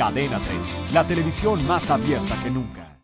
Cadena 30, la televisión más abierta que nunca.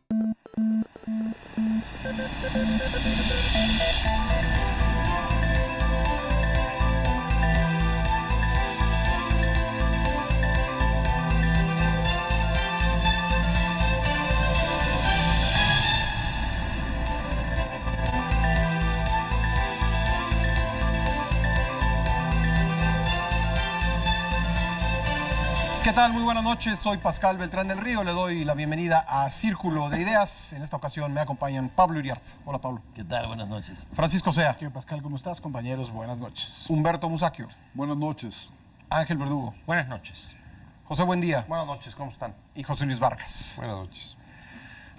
Tal? Muy buenas noches. Soy Pascal Beltrán del Río. Le doy la bienvenida a Círculo de Ideas. En esta ocasión me acompañan Pablo Iriart. Hola, Pablo. ¿Qué tal? Buenas noches. Francisco Sea. ¿Qué Pascal? ¿Cómo estás, compañeros? Buenas noches. Humberto Musaquio. Buenas noches. Ángel Verdugo. Buenas noches. José Buendía. Buenas noches, ¿cómo están? Y José Luis Vargas. Buenas noches.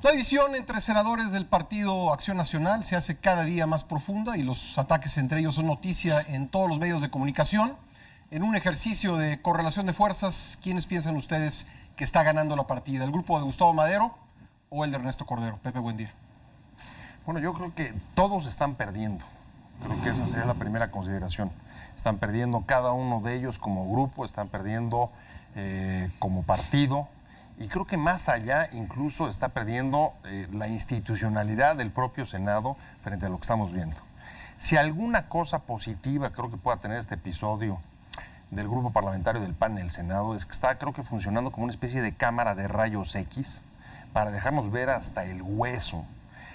La división entre senadores del Partido Acción Nacional se hace cada día más profunda y los ataques entre ellos son noticia en todos los medios de comunicación. En un ejercicio de correlación de fuerzas, ¿quiénes piensan ustedes que está ganando la partida? ¿El grupo de Gustavo Madero o el de Ernesto Cordero? Pepe, buen día. Bueno, yo creo que todos están perdiendo. Creo que esa sería la primera consideración. Están perdiendo cada uno de ellos como grupo, están perdiendo eh, como partido. Y creo que más allá incluso está perdiendo eh, la institucionalidad del propio Senado frente a lo que estamos viendo. Si alguna cosa positiva creo que pueda tener este episodio del grupo parlamentario del PAN en el Senado es que está, creo que, funcionando como una especie de cámara de rayos X para dejarnos ver hasta el hueso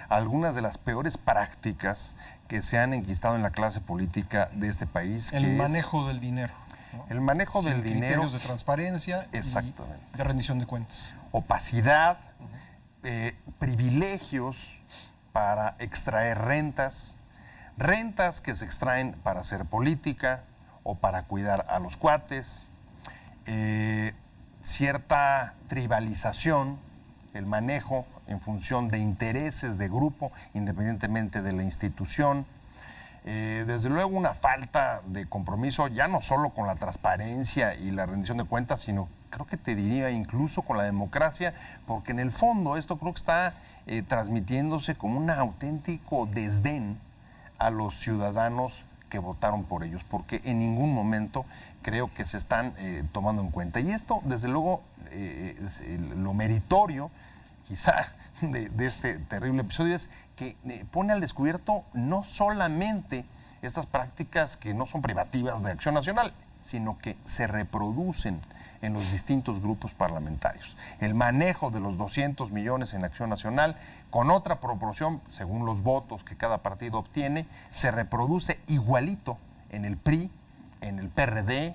algunas de las peores prácticas que se han enquistado en la clase política de este país. El que es manejo del dinero. ¿no? el manejo Sin del dinero, criterios de transparencia y Exactamente. de rendición de cuentas. opacidad, eh, privilegios para extraer rentas, rentas que se extraen para hacer política o para cuidar a los cuates, eh, cierta tribalización, el manejo en función de intereses de grupo, independientemente de la institución. Eh, desde luego una falta de compromiso, ya no solo con la transparencia y la rendición de cuentas, sino creo que te diría incluso con la democracia, porque en el fondo esto creo que está eh, transmitiéndose como un auténtico desdén a los ciudadanos que votaron por ellos, porque en ningún momento creo que se están eh, tomando en cuenta. Y esto, desde luego, eh, lo meritorio, quizá, de, de este terrible episodio es que eh, pone al descubierto no solamente estas prácticas que no son privativas de Acción Nacional, sino que se reproducen en los distintos grupos parlamentarios. El manejo de los 200 millones en Acción Nacional, con otra proporción, según los votos que cada partido obtiene, se reproduce igualito en el PRI, en el PRD,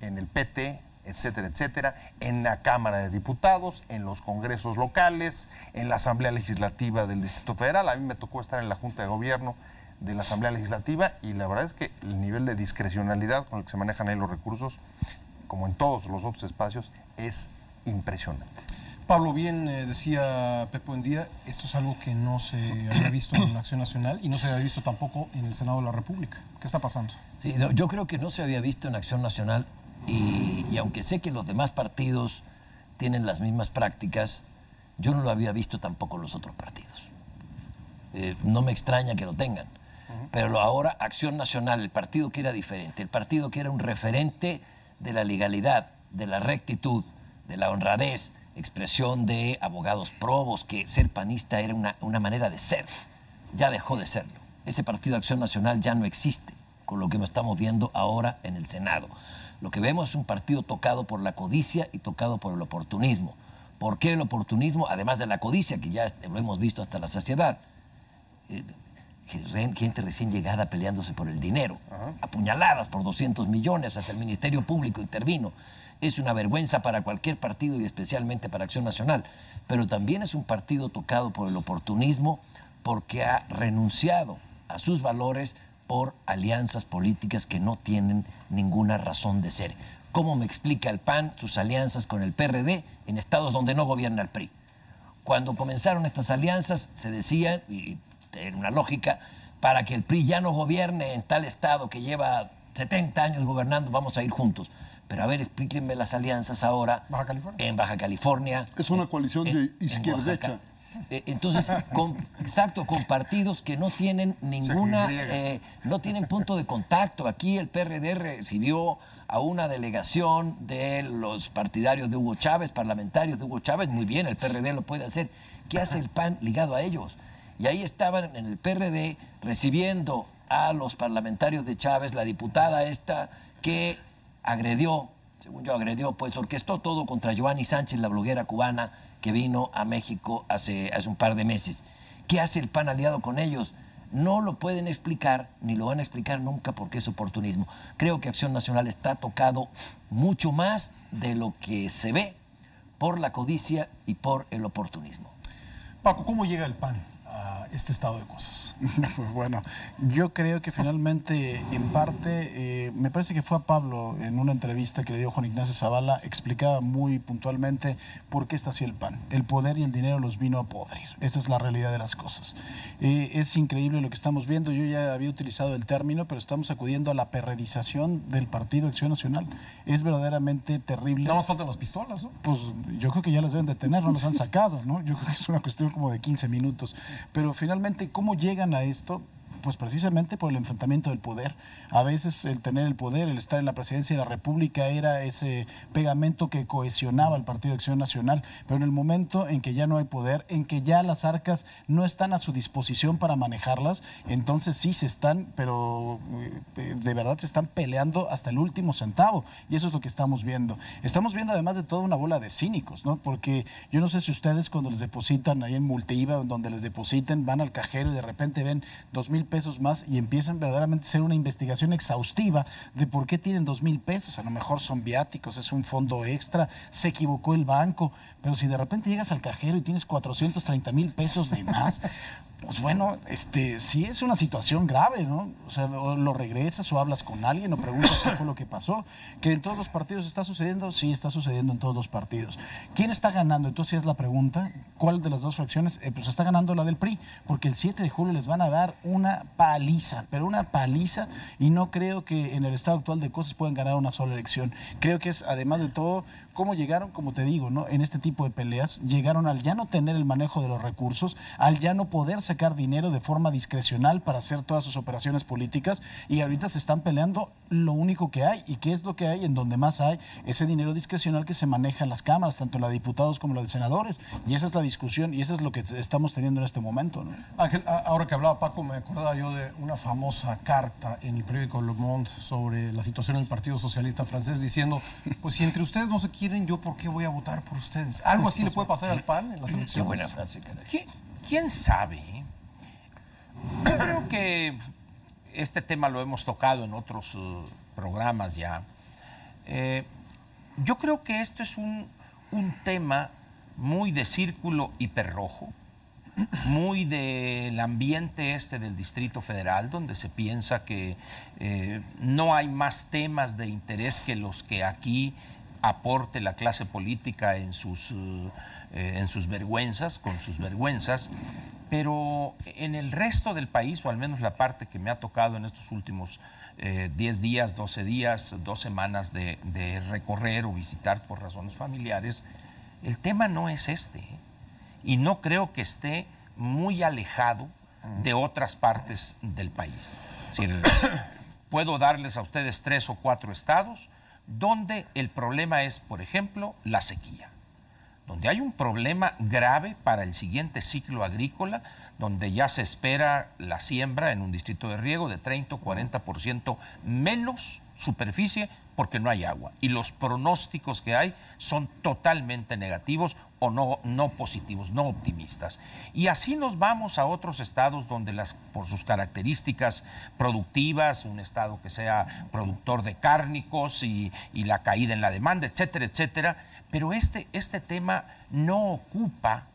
en el PT, etcétera, etcétera, en la Cámara de Diputados, en los congresos locales, en la Asamblea Legislativa del Distrito Federal. A mí me tocó estar en la Junta de Gobierno de la Asamblea Legislativa y la verdad es que el nivel de discrecionalidad con el que se manejan ahí los recursos, como en todos los otros espacios, es impresionante. Pablo, bien eh, decía Pepe Buendía, esto es algo que no se había visto en la Acción Nacional y no se había visto tampoco en el Senado de la República. ¿Qué está pasando? Sí, no, yo creo que no se había visto en Acción Nacional y, y aunque sé que los demás partidos tienen las mismas prácticas, yo no lo había visto tampoco en los otros partidos. Eh, no me extraña que lo tengan. Pero ahora Acción Nacional, el partido que era diferente, el partido que era un referente de la legalidad, de la rectitud, de la honradez, expresión de abogados probos, que ser panista era una, una manera de ser, ya dejó de serlo. Ese partido Acción Nacional ya no existe, con lo que nos estamos viendo ahora en el Senado. Lo que vemos es un partido tocado por la codicia y tocado por el oportunismo. ¿Por qué el oportunismo? Además de la codicia, que ya lo hemos visto hasta la saciedad. Gen- gente recién llegada peleándose por el dinero, apuñaladas por 200 millones, hasta el Ministerio Público intervino. Es una vergüenza para cualquier partido y especialmente para Acción Nacional, pero también es un partido tocado por el oportunismo porque ha renunciado a sus valores por alianzas políticas que no tienen ninguna razón de ser. ¿Cómo me explica el PAN sus alianzas con el PRD en estados donde no gobierna el PRI? Cuando comenzaron estas alianzas se decía, y era una lógica, para que el PRI ya no gobierne en tal estado que lleva 70 años gobernando, vamos a ir juntos. Pero a ver, explíquenme las alianzas ahora. Baja California. En Baja California. Es una eh, coalición en- de en izquierdecha. Eh, Entonces, con- exacto, con partidos que no tienen ninguna, eh, no tienen punto de contacto. Aquí el PRD recibió a una delegación de los partidarios de Hugo Chávez, parlamentarios de Hugo Chávez, muy bien, el PRD lo puede hacer. ¿Qué hace el PAN ligado a ellos? Y ahí estaban en el PRD recibiendo a los parlamentarios de Chávez, la diputada esta que agredió, según yo agredió, pues orquestó todo contra Giovanni Sánchez, la bloguera cubana que vino a México hace, hace un par de meses. ¿Qué hace el PAN aliado con ellos? No lo pueden explicar, ni lo van a explicar nunca porque es oportunismo. Creo que Acción Nacional está tocado mucho más de lo que se ve por la codicia y por el oportunismo. Paco, ¿cómo llega el PAN este estado de cosas? bueno, yo creo que finalmente, en parte, eh, me parece que fue a Pablo en una entrevista que le dio Juan Ignacio Zavala, explicaba muy puntualmente por qué está así el PAN. El poder y el dinero los vino a podrir. Esa es la realidad de las cosas. Eh, es increíble lo que estamos viendo. Yo ya había utilizado el término, pero estamos acudiendo a la perredización del Partido Acción Nacional. Es verdaderamente terrible. Nada más faltan las pistolas, ¿no? Pues yo creo que ya las deben de tener, no las han sacado, ¿no? Yo creo que es una cuestión como de 15 minutos. Pero finalmente, ¿cómo llegan a esto? Pues precisamente por el enfrentamiento del poder. A veces el tener el poder, el estar en la presidencia de la República era ese pegamento que cohesionaba al Partido de Acción Nacional. Pero en el momento en que ya no hay poder, en que ya las arcas no están a su disposición para manejarlas, entonces sí se están, pero eh, de verdad se están peleando hasta el último centavo. Y eso es lo que estamos viendo. Estamos viendo además de toda una bola de cínicos, ¿no? Porque yo no sé si ustedes cuando les depositan ahí en Multiva, donde les depositen, van al cajero y de repente ven dos mil pesos más y empiezan verdaderamente a hacer una investigación exhaustiva de por qué tienen dos mil pesos. A lo mejor son viáticos, es un fondo extra, se equivocó el banco. Pero si de repente llegas al cajero y tienes 430 mil pesos de más, pues bueno, este, sí es una situación grave, ¿no? O sea, o lo regresas o hablas con alguien o preguntas qué fue lo que pasó. Que en todos los partidos está sucediendo, sí, está sucediendo en todos los partidos. ¿Quién está ganando? Entonces es la pregunta. ¿Cuál de las dos fracciones? Eh, pues está ganando la del PRI, porque el 7 de julio les van a dar una paliza, pero una paliza, y no creo que en el estado actual de cosas puedan ganar una sola elección. Creo que es, además de todo, cómo llegaron, como te digo, ¿no? En este tipo de peleas, llegaron al ya no tener el manejo de los recursos, al ya no poder sacar dinero de forma discrecional para hacer todas sus operaciones políticas y ahorita se están peleando lo único que hay y qué es lo que hay en donde más hay ese dinero discrecional que se maneja en las cámaras, tanto la de diputados como la de senadores y esa es la discusión y eso es lo que estamos teniendo en este momento. Ángel, ahora que hablaba Paco, me acordaba yo de una famosa carta en el periódico Le Monde sobre la situación en el Partido Socialista francés diciendo, pues si entre ustedes no se quieren, yo por qué voy a votar por ustedes. Algo así le puede pasar al PAN en las Qué elecciones. buena frase, caray. ¿Qui- ¿Quién sabe? Yo creo que este tema lo hemos tocado en otros eh, programas ya. Eh, yo creo que esto es un, un tema muy de círculo hiperrojo, muy del ambiente este del Distrito Federal, donde se piensa que eh, no hay más temas de interés que los que aquí aporte la clase política en sus, eh, eh, en sus vergüenzas, con sus vergüenzas, pero en el resto del país, o al menos la parte que me ha tocado en estos últimos eh, 10 días, 12 días, dos semanas de, de recorrer o visitar por razones familiares, el tema no es este. ¿eh? Y no creo que esté muy alejado de otras partes del país. Es decir, puedo darles a ustedes tres o cuatro estados donde el problema es, por ejemplo, la sequía donde hay un problema grave para el siguiente ciclo agrícola, donde ya se espera la siembra en un distrito de riego de 30 o 40% menos superficie porque no hay agua. Y los pronósticos que hay son totalmente negativos o no, no positivos, no optimistas. Y así nos vamos a otros estados donde las, por sus características productivas, un estado que sea productor de cárnicos y, la caída en la demanda, etcétera, etcétera, pero este, este tema no ocupa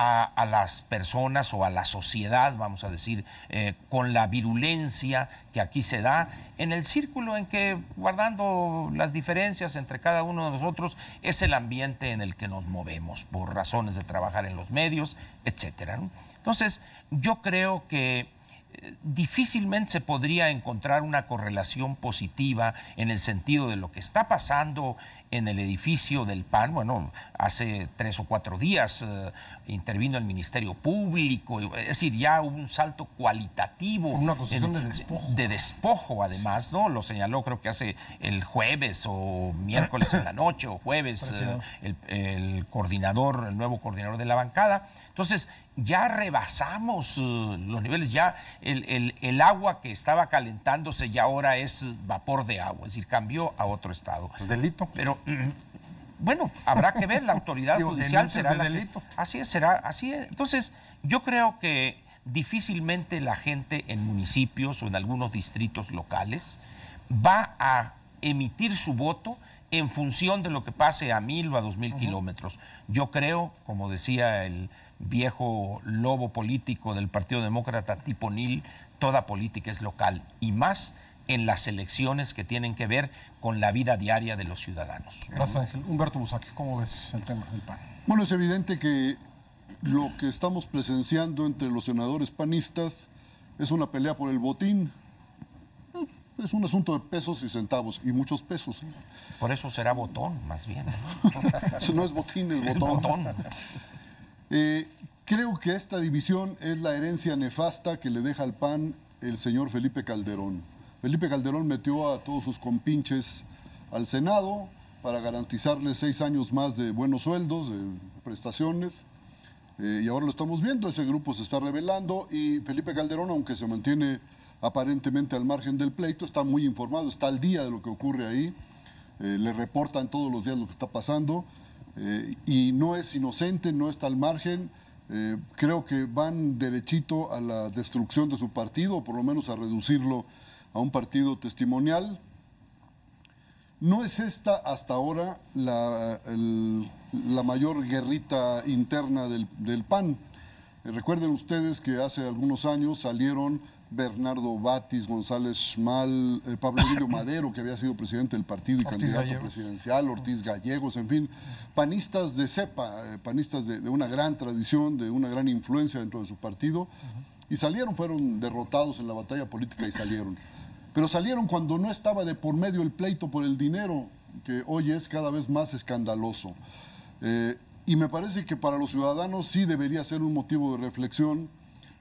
a, las personas o a la sociedad, vamos a decir, eh, con la virulencia que aquí se da, en el círculo en que, guardando las diferencias entre cada uno de nosotros, es el ambiente en el que nos movemos, por razones de trabajar en los medios. ¿no? Entonces, yo creo que eh, difícilmente se podría encontrar una correlación positiva en el sentido de lo que está pasando en el edificio del PAN. Bueno, hace tres o cuatro días eh, intervino el Ministerio Público, es decir, ya hubo un salto cualitativo. Una en- de despojo. de despojo, además, ¿no? Lo señaló creo que hace el jueves o miércoles en la noche o jueves eh, el, el coordinador, el nuevo coordinador de la bancada. Entonces, ya rebasamos eh, los niveles, ya el, el- el agua que estaba calentándose ya ahora es vapor de agua, es decir, cambió a otro estado. Es delito. Pero mm, bueno, habrá que ver, la autoridad Digo, judicial será de la que- delito. Así es, será, así es. Entonces, yo creo que difícilmente la gente en municipios o en algunos distritos locales va a emitir su voto en función de lo que pase a mil o a dos mil kilómetros. Yo creo, como decía el viejo lobo político del Partido Demócrata tipo Nil, toda política es local y más en las elecciones que tienen que ver con la vida diaria de los ciudadanos. Gracias, Ángel. Humberto Busaque, ¿cómo ves el tema del PAN? Bueno, es evidente que lo que estamos presenciando entre los senadores panistas es una pelea por el botín. Eh, Es un asunto de pesos y centavos, y muchos pesos. ¿eh? Por eso será botón, más bien. ¿no? No es botín, es El botón. botón. Eh, creo que esta división es la herencia nefasta que le deja al PAN el señor Felipe Calderón. Felipe Calderón metió a todos sus compinches al Senado para garantizarles seis años más de buenos sueldos, de prestaciones. Eh, y ahora lo estamos viendo, ese grupo se está revelando y Felipe Calderón, aunque se mantiene aparentemente al margen del pleito, está muy informado, está al día de lo que ocurre ahí, eh, le reportan todos los días lo que está pasando eh, y no es inocente, no está al margen. eh, creo que van derechito a la destrucción de su partido, o por lo menos a reducirlo a un partido testimonial. No es esta hasta ahora la, la mayor guerrita interna del, del PAN. Eh, recuerden ustedes que hace algunos años salieron Bernardo Batis, González Schmal, eh, Pablo Emilio Madero, que había sido presidente del partido y Ortiz candidato Gallegos. presidencial, Ortiz Gallegos, en fin, panistas de cepa, eh, panistas de, de una gran tradición, de una gran influencia dentro de su partido, y salieron, fueron derrotados en la batalla política y salieron. Pero salieron cuando no estaba de por medio el pleito por el dinero, que hoy es cada vez más escandaloso. Eh, y me parece que para los ciudadanos sí debería ser un motivo de reflexión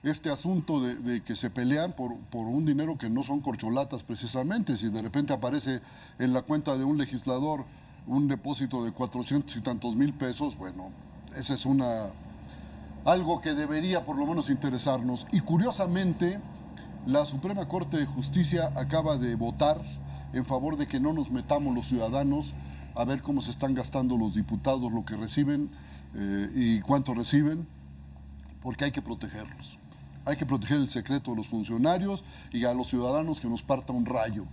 este asunto de, que se pelean por, un dinero que no son corcholatas precisamente. Si de repente aparece en la cuenta de un legislador un depósito de 400 y tantos mil pesos, bueno, esa es algo que debería por lo menos interesarnos. Y curiosamente, la Suprema Corte de Justicia acaba de votar en favor de que no nos metamos los ciudadanos a ver cómo se están gastando los diputados, lo que reciben eh, y cuánto reciben, porque hay que protegerlos. Hay que proteger el secreto de los funcionarios y a los ciudadanos que nos parta un rayo.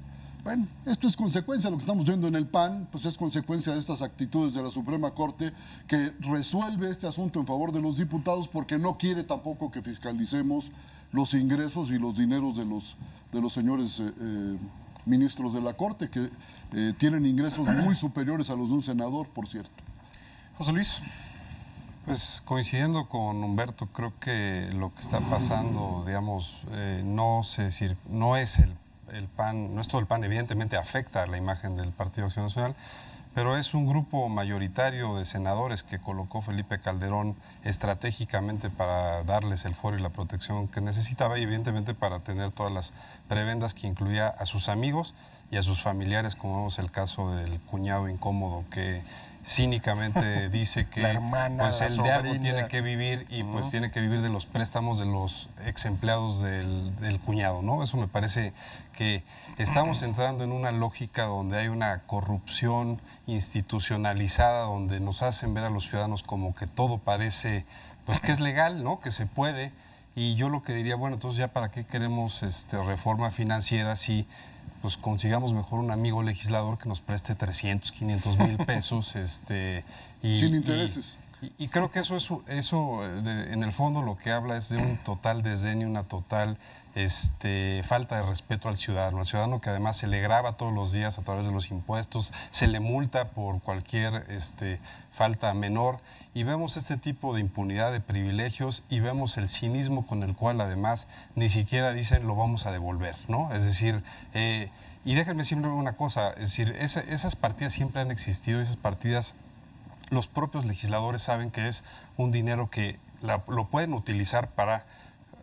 Bueno, esto es consecuencia de lo que estamos viendo en el PAN, pues es consecuencia de estas actitudes de la Suprema Corte que resuelve este asunto en favor de los diputados porque no quiere tampoco que fiscalicemos los ingresos y los dineros de los, de los señores eh, eh, ministros de la Corte, que eh, tienen ingresos muy superiores a los de un senador, por cierto. José Luis. Pues coincidiendo con Humberto, creo que lo que está pasando, digamos, eh, no, se, no es el, el PAN, no es todo el PAN, evidentemente afecta a la imagen del Partido Acción Nacional, pero es un grupo mayoritario de senadores que colocó Felipe Calderón estratégicamente para darles el foro y la protección que necesitaba y evidentemente para tener todas las prebendas que incluía a sus amigos y a sus familiares, como vemos el caso del cuñado incómodo que cínicamente dice que La hermana, pues el de algo tiene que vivir y pues tiene que vivir de los préstamos de los ex empleados del, del cuñado, ¿no? Eso me parece que estamos entrando en una lógica donde hay una corrupción institucionalizada, donde nos hacen ver a los ciudadanos como que todo parece, pues que es legal, ¿no? Que se puede. Y yo lo que diría, bueno, entonces ya para qué queremos este, reforma financiera si pues consigamos mejor un amigo legislador que nos preste 300, 500 mil pesos, este, y, Sin intereses. y, y creo que eso, es, eso eh, de- en el fondo lo que habla es de un total desdén y una total este, falta de respeto al ciudadano. Al ciudadano que además se le graba todos los días a través de los impuestos, se le multa por cualquier este, falta menor. Y vemos este tipo de impunidad, de privilegios, y vemos el cinismo con el cual además ni siquiera dicen lo vamos a devolver, ¿no? Es decir, eh, Y déjenme siempre una cosa, es decir, esa- esas partidas siempre han existido, esas partidas, los propios legisladores saben que es un dinero que lo pueden utilizar para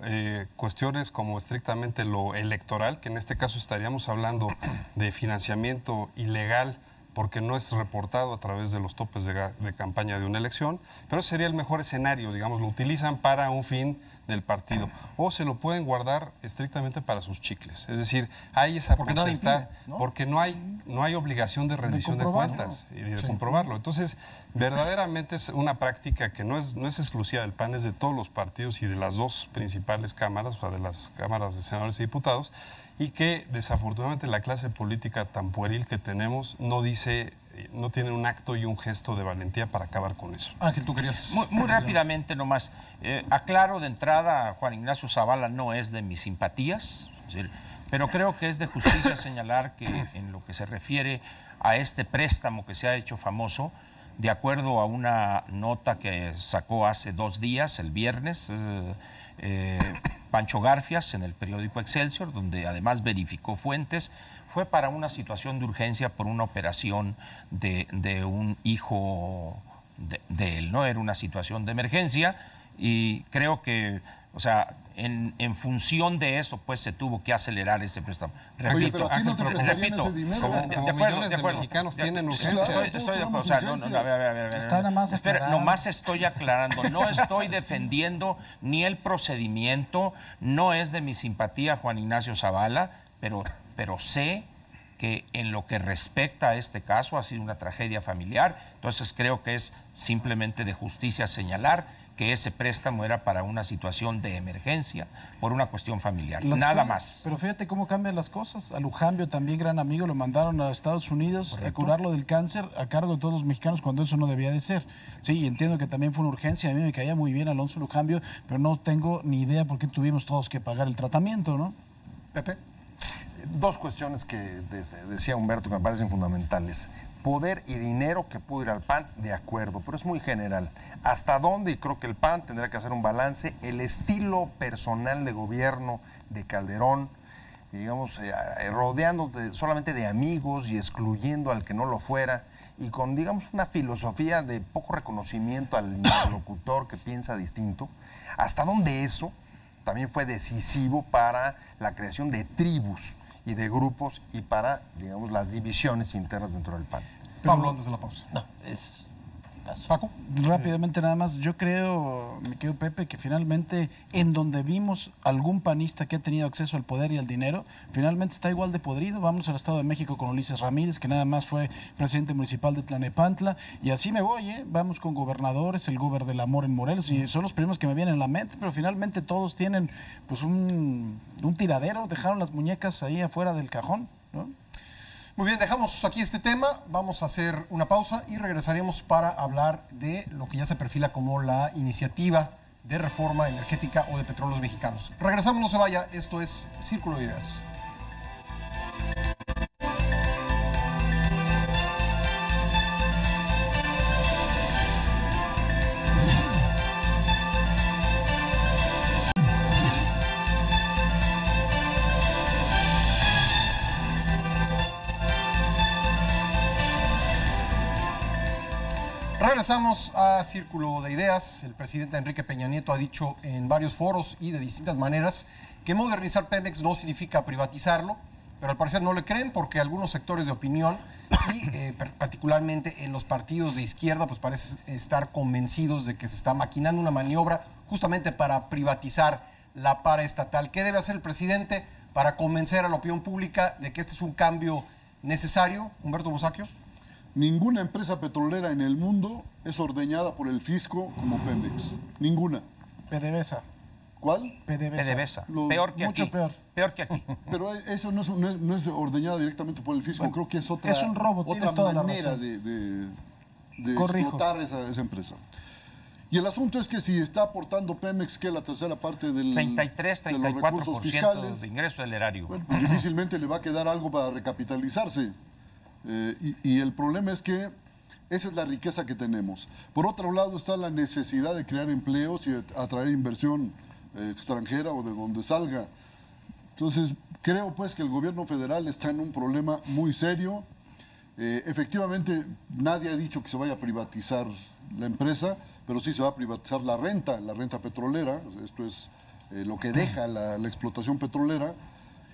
eh, cuestiones como estrictamente lo electoral, que en este caso estaríamos hablando de financiamiento ilegal porque no es reportado a través de los topes de, campaña de una elección, pero sería el mejor escenario, digamos, lo utilizan para un fin del partido o se lo pueden guardar estrictamente para sus chicles. Es decir, hay esa Porque potestad, impide, ¿no? porque no hay, no hay obligación de rendición de, cuentas y de comprobarlo. Entonces, verdaderamente es una práctica que no es, no es exclusiva del PAN, es de todos los partidos y de las dos principales cámaras, o sea, de las cámaras de senadores y diputados, y que desafortunadamente la clase política tan pueril que tenemos no dice, eh, no tiene un acto y un gesto de valentía para acabar con eso. Ángel, tú querías. Muy, muy rápidamente nomás. Eh, aclaro de entrada, Juan Ignacio Zavala no es de mis simpatías, es decir, pero creo que es de justicia señalar que en lo que se refiere a este préstamo que se ha hecho famoso, de acuerdo a una nota que sacó hace dos días, el viernes, eh, eh, Pancho Garfias en el periódico Excelsior, donde además verificó fuentes, fue para una situación de urgencia por una operación de, un hijo de, de él, ¿no? Era una situación de emergencia y creo que, o sea, en, en función de eso, pues se tuvo que acelerar ese préstamo. Repito, ti no repito, ese dinero. Como- de- acuerdo, de acuerdo. mexicanos De- tienen urgencias. Estoy, estoy de acuerdo, o sea, no, no, a ver, a ver, a ver. Está nada más Espera, nomás estoy aclarando, no estoy defendiendo ni el procedimiento, no es de mi simpatía Juan Ignacio Zavala, pero, pero sé que en lo que respecta a este caso ha sido una tragedia familiar, entonces creo que es simplemente de justicia señalar que ese préstamo era para una situación de emergencia por una cuestión familiar, Las nada fue- más. Pero fíjate cómo cambian las cosas. A Lujambio, también gran amigo, lo mandaron a Estados Unidos a curarlo del cáncer a cargo de todos los mexicanos cuando eso no debía de ser. Sí, y entiendo que también fue una urgencia. A mí me caía muy bien Alonso Lujambio, pero no tengo ni idea por qué tuvimos todos que pagar el tratamiento, ¿no? Pepe. Dos cuestiones que decía Humberto que me parecen fundamentales. Poder y dinero que pudo ir al PAN, de acuerdo, pero es muy general. ¿Hasta dónde? Y creo que el PAN tendrá que hacer un balance. El estilo personal de gobierno de Calderón, digamos, eh, eh, rodeando de- solamente de amigos y excluyendo al que no lo fuera, y con, digamos, una filosofía de poco reconocimiento al interlocutor que piensa distinto. ¿Hasta dónde eso también fue decisivo para la creación de tribus y de grupos y para, digamos, las divisiones internas dentro del PAN. Pablo, antes de la pausa. No, es. Paco. Rápidamente nada más, yo creo, mi querido Pepe, que finalmente en donde vimos algún panista que ha tenido acceso al poder y al dinero, finalmente está igual de podrido. Vamos al Estado de México con Ulises Ramírez, que nada más fue presidente municipal de Tlanepantla, y así me voy, ¿eh? Vamos con gobernadores, el gober del amor en Morelos, y son los primeros que me vienen a la mente, pero finalmente todos tienen pues un, un tiradero, dejaron las muñecas ahí afuera del cajón, ¿no? Muy bien, dejamos aquí este tema, vamos a hacer una pausa y regresaremos para hablar de lo que ya se perfila como la iniciativa de reforma energética o de petróleos mexicanos. Regresamos, no se vaya, esto es Círculo de Ideas. Regresamos a Círculo de Ideas. El presidente Enrique Peña Nieto ha dicho en varios foros y de distintas maneras que modernizar Pemex no significa privatizarlo, pero al parecer no le creen porque algunos sectores de opinión y eh, particularmente en los partidos de izquierda pues parece estar convencidos de que se está maquinando una maniobra justamente para privatizar la paraestatal. ¿Qué debe hacer el presidente para convencer a la opinión pública de que este es un cambio necesario? Humberto Bosaquio. Ninguna empresa petrolera en el mundo es ordeñada por el fisco como Pemex. Ninguna. PDVSA. ¿Cuál? PDVSA. PDVSA. Lo- peor que mucho aquí. peor. Peor que aquí. Pero eso no es, no es- no es ordeñada directamente por el fisco, creo que es otra, es un robo, otra toda manera de, de- de Corrijo. explotar esa, esa empresa. Y el asunto es que si está aportando Pemex, que es la tercera parte del, 33, de los recursos 34% fiscales, de ingreso del erario. bueno, pues difícilmente le va a quedar algo para recapitalizarse. Eh, y, y el problema es que esa es la riqueza que tenemos. Por otro lado está la necesidad de crear empleos y de atraer inversión eh, extranjera o de donde salga. Entonces, creo pues que el gobierno federal está en un problema muy serio. Eh, efectivamente, nadie ha dicho que se vaya a privatizar la empresa, pero sí se va a privatizar la renta, la renta petrolera. Esto es eh, lo que deja la, la explotación petrolera.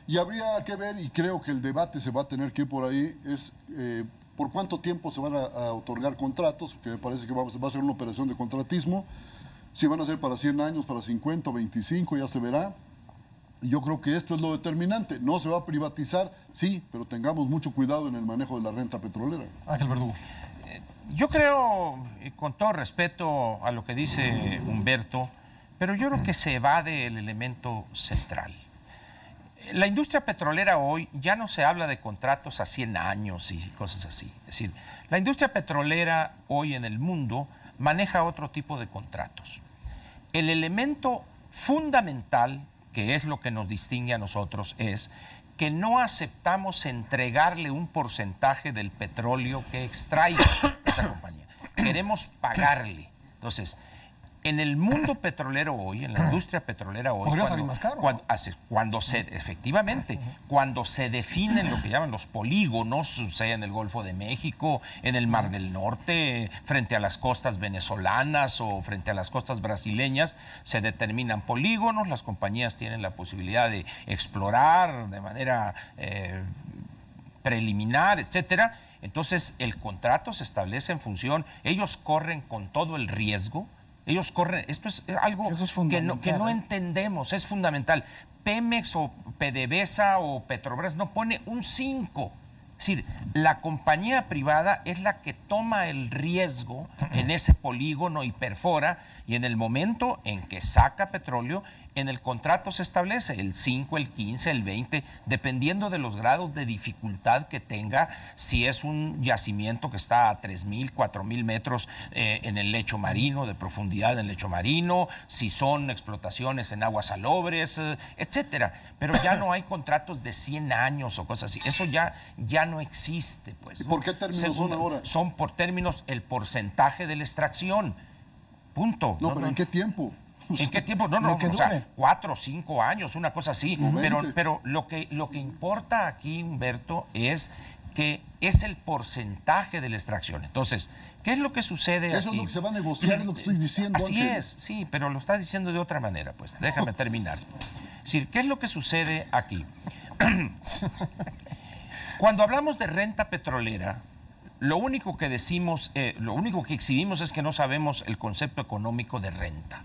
Y habría que ver, y creo que el debate se va a tener que ir por ahí, es eh, por cuánto tiempo se van a, a otorgar contratos, que me parece que va, va a ser una operación de contratismo. Si van a ser para 100 años, para 50 o 25, ya se verá. Y yo creo que esto es lo determinante. No se va a privatizar, sí, pero tengamos mucho cuidado en el manejo de la renta petrolera. Ángel Verdugo. Yo creo, y con todo respeto a lo que dice Humberto, pero yo creo que se evade el elemento central. La industria petrolera hoy ya no se habla de contratos a 100 años y cosas así. Es decir, la industria petrolera hoy en el mundo maneja otro tipo de contratos. El elemento fundamental, que es lo que nos distingue a nosotros, es que no aceptamos entregarle un porcentaje del petróleo que extraiga esa compañía. Queremos pagarle. Entonces, en el mundo petrolero hoy, en la industria petrolera hoy, Podría salir más caro, cuando, hace- cuando se, efectivamente, cuando se definen lo que llaman los polígonos, sea en el Golfo de México, en el Mar del Norte, frente a las costas venezolanas o frente a las costas brasileñas, se determinan polígonos, las compañías tienen la posibilidad de explorar de manera eh, preliminar, etcétera. Entonces el contrato se establece en función, ellos corren con todo el riesgo, ellos corren, esto es algo es que, no, que no entendemos, es fundamental. Pemex o PDVSA o Petrobras no pone un 5. Es decir, la compañía privada es la que toma el riesgo en ese polígono y perfora y en el momento en que saca petróleo, en el contrato se establece el 5, el 15, el 20, dependiendo de los grados de dificultad que tenga, si es un yacimiento que está a 3.000, 4.000 metros eh, en el lecho marino, de profundidad en el lecho marino, si son explotaciones en aguas salobres, eh, etcétera. Pero ya no hay contratos de 100 años o cosas así. Eso ya, ya no existe. Pues, ¿Y por qué términos son ahora? Son por términos el porcentaje de la extracción. Punto. No, pero ¿en qué tiempo? ¿En qué tiempo? No, no, o sea, cuatro o cinco años, una cosa así. Pero, 20. pero lo, que, lo que importa aquí, Humberto, es que es el porcentaje de la extracción. Entonces, ¿qué es lo que sucede Eso es lo que se va a negociar, es lo que estoy diciendo, Así Ángel. es, sí, pero lo estás diciendo de otra manera, pues déjame terminar. Es decir, ¿qué es lo que sucede aquí? Cuando hablamos de renta petrolera, lo único que decimos, eh, lo único que exhibimos es que no sabemos el concepto económico de renta.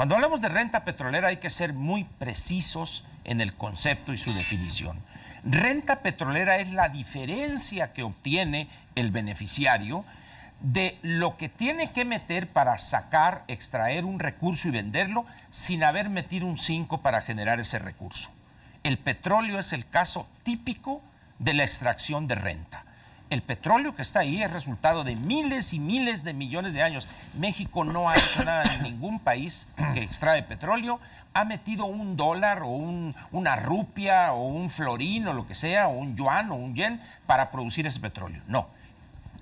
Cuando hablamos de renta petrolera hay que ser muy precisos en el concepto y su definición. Renta petrolera es la diferencia que obtiene el beneficiario de lo que tiene que meter para sacar, extraer un recurso y venderlo sin haber metido un 5 para generar ese recurso. El petróleo es el caso típico de la extracción de renta. El petróleo que está ahí es resultado de miles y miles de millones de años. México no ha hecho nada en ningún país que extrae petróleo. Ha metido un dólar o un- una rupia o un florín o lo que sea, o un yuan o un yen para producir ese petróleo. No.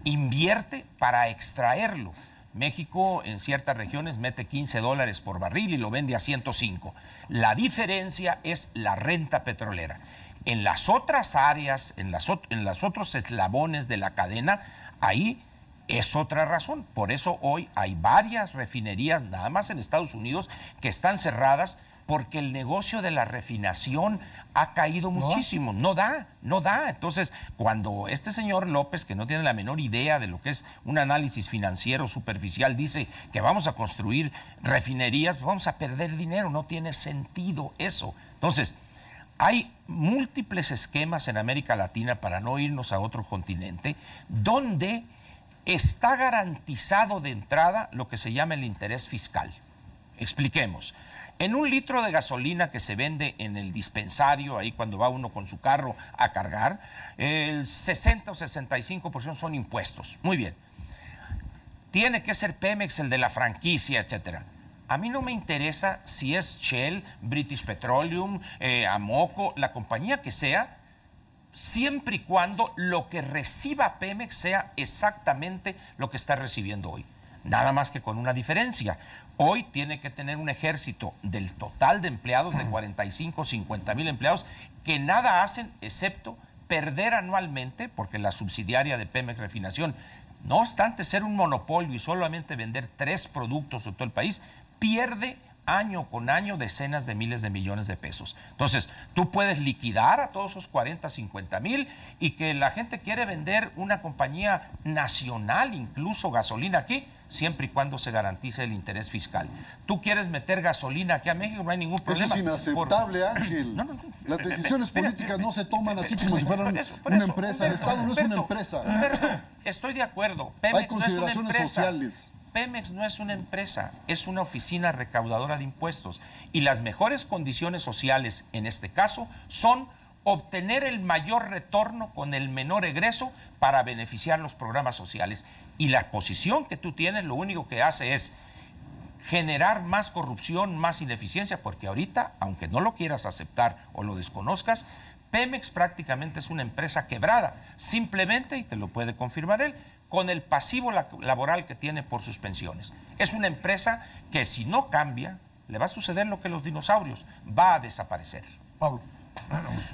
Invierte para extraerlo. México en ciertas regiones mete 15 dólares por barril y lo vende a 105. La diferencia es la renta petrolera. En las otras áreas, en las, en los otros eslabones de la cadena, ahí es otra razón. Por eso hoy hay varias refinerías, nada más en Estados Unidos, que están cerradas porque el negocio de la refinación ha caído muchísimo. No da, no da. Entonces, cuando este señor López, que no tiene la menor idea de lo que es un análisis financiero superficial, dice que vamos a construir refinerías, vamos a perder dinero. No tiene sentido eso. Entonces, hay múltiples esquemas en América Latina, para no irnos a otro continente, donde está garantizado de entrada lo que se llama el interés fiscal. Expliquemos. En un litro de gasolina que se vende en el dispensario, ahí cuando va uno con su carro a cargar, el 60 o 65% son impuestos. Muy bien. Tiene que ser Pemex el de la franquicia, etcétera. A mí no me interesa si es Shell, British Petroleum, eh, Amoco, la compañía que sea, siempre y cuando lo que reciba Pemex sea exactamente lo que está recibiendo hoy. nada más que con una diferencia. Hoy tiene que tener un ejército del total de empleados, de 45, 50 mil empleados, que nada hacen excepto perder anualmente, porque la subsidiaria de Pemex Refinación, no obstante ser un monopolio y solamente vender tres productos en todo el país, pierde año con año decenas de miles de millones de pesos. Entonces, tú puedes liquidar a todos esos 40, 50 mil y que la gente quiere vender una compañía nacional, incluso gasolina aquí, siempre y cuando se garantice el interés fiscal. Tú quieres meter gasolina aquí a México, no hay ningún Eso problema. es inaceptable, Por- Ángel. No, no, no. Las decisiones Espera, políticas espera, no se toman así como si fueran eso, una eso, empresa. El Estado no es una empresa. Humberto, estoy de acuerdo. Pemex no es una consideraciones empresa. sociales. Pemex no es una empresa, es una oficina recaudadora de impuestos. Y las mejores condiciones sociales, en este caso, son obtener el mayor retorno con el menor egreso para beneficiar los programas sociales. Y la posición que tú tienes lo único que hace es generar más corrupción, más ineficiencia, porque ahorita, aunque no lo quieras aceptar o lo desconozcas, Pemex prácticamente es una empresa quebrada, simplemente, y te lo puede confirmar él, con el pasivo la- laboral que tiene por sus pensiones. Es una empresa que si no cambia, le va a suceder lo que los dinosaurios, va a desaparecer. Pablo.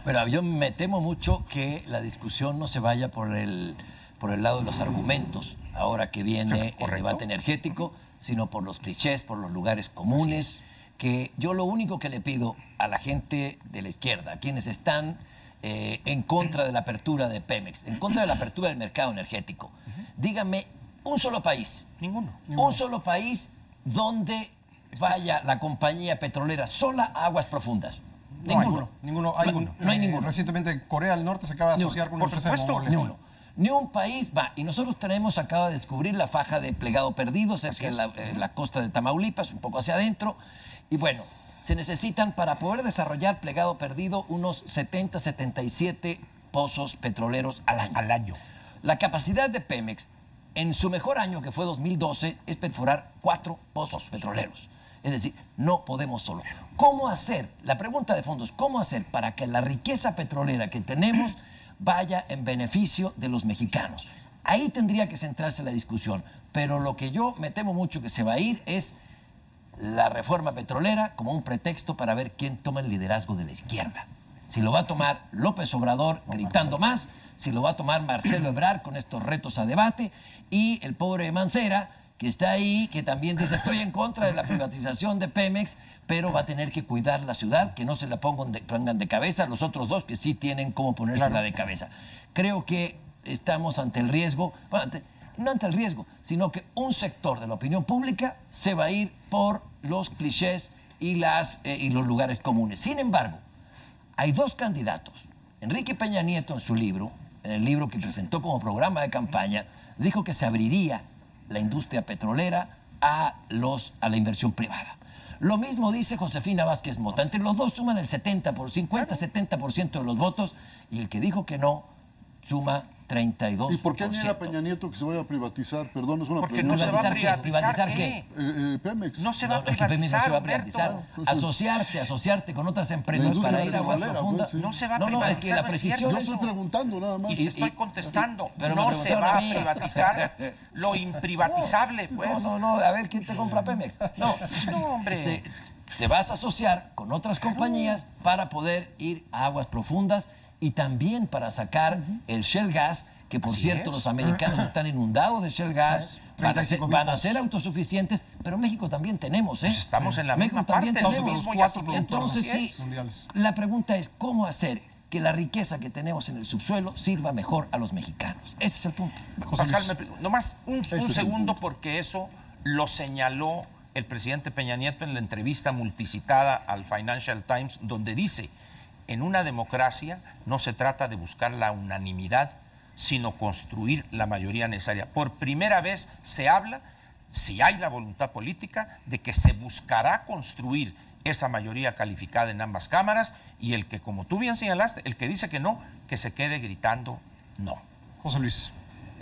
Pero yo me temo mucho que la discusión no se vaya por el, por el lado de los argumentos, ahora que viene el debate energético, sino por los clichés, por los lugares comunes, que yo lo único que le pido a la gente de la izquierda, a quienes están eh, en contra de la apertura de Pemex, en contra de la apertura del mercado energético, díganme un solo país, Ninguno. un solo país donde vaya la compañía petrolera sola a aguas profundas. No hay ninguno. Ninguno. Hay, No, no hay eh, ninguno. Recientemente Corea del Norte se acaba de asociar con una Por supuesto. Ni uno. Ni un país va. Y nosotros tenemos, acaba de descubrir la faja de plegado perdido cerca de la, eh, la costa de Tamaulipas, un poco hacia adentro. Y bueno, se necesitan para poder desarrollar plegado perdido unos 70, 77 pozos petroleros al año. Al año. La capacidad de Pemex en su mejor año, que fue 2012, es perforar cuatro pozos petroleros. Es decir, no podemos solo. ¿Cómo hacer? La pregunta de fondo es, ¿cómo hacer para que la riqueza petrolera que tenemos vaya en beneficio de los mexicanos? Ahí tendría que centrarse la discusión. Pero lo que yo me temo mucho que se va a ir es la reforma petrolera como un pretexto para ver quién toma el liderazgo de la izquierda. Si lo va a tomar López Obrador gritando más, si lo va a tomar Marcelo Ebrard con estos retos a debate y el pobre Mancera que está ahí, que también dice estoy en contra de la privatización de Pemex, pero va a tener que cuidar la ciudad, que no se la pongan de, pongan de cabeza los otros dos que sí tienen cómo ponérsela de cabeza. Creo que estamos ante el riesgo, bueno, ante- no ante el riesgo, sino que un sector de la opinión pública se va a ir por los clichés y, las, eh, y los lugares comunes. Sin embargo, hay dos candidatos. Enrique Peña Nieto en su libro, en el libro que presentó como programa de campaña, dijo que se abriría la industria petrolera a, los, a la inversión privada. Lo mismo dice Josefina Vázquez Mota. Entre los dos suman el 70 por 50-70% de los votos y el que dijo que no suma 32%. ¿Y por qué niega Peña Nieto que se vaya a privatizar? Perdón, es una Porque no pregunta. se va a ¿Privatizar qué? privatizar, ¿Privatizar qué? Eh, eh, Pemex. No se va a No, que Pemex no se va a privatizar, privatizar. Humberto. Asociarte, asociarte con otras empresas para ir a aguas petrolera, profundas. pues, sí. No se va a No, no, es que privatizar, la no es precisión Yo estoy preguntando nada más. Y- Y estoy contestando. pero no se va a privatizar lo imprivatizable, No, pues. no, no, a ver quién te compra Pemex. No, No, hombre. Este, te vas a asociar con otras compañías para poder ir a aguas profundas y también para sacar el shell gas, que por Así cierto es. los americanos están inundados de shell gas. Van a, ser, 35 van a mil ser autosuficientes, pero México también tenemos, ¿eh? Pues estamos en la México misma también parte, tenemos. nosotros cuatro Entonces sí, mundiales. la pregunta es cómo hacer que la riqueza que tenemos en el subsuelo sirva mejor a los mexicanos. Ese es el punto. Pascal, me- nomás un, segundo porque eso lo señaló el presidente Peña Nieto en la entrevista multicitada al Financial Times, donde dice, en una democracia no se trata de buscar la unanimidad, sino construir la mayoría necesaria. Por primera vez se habla, si hay la voluntad política, de que se buscará construir esa mayoría calificada en ambas cámaras y el que, como tú bien señalaste, el que dice que no, que se quede gritando no. José Luis.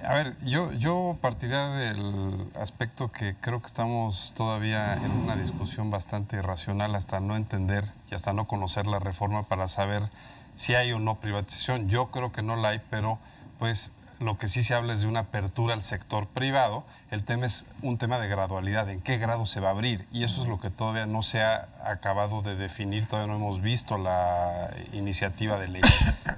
A ver, yo, yo partiría del aspecto que creo que estamos todavía en una discusión bastante irracional hasta no entender y hasta no conocer la reforma para saber si hay o no privatización. Yo creo que no la hay, pero pues lo que sí se habla es de una apertura al sector privado. El tema es un tema de gradualidad, en qué grado se va a abrir. Y eso es lo que todavía no se ha acabado de definir, todavía no hemos visto la iniciativa de ley.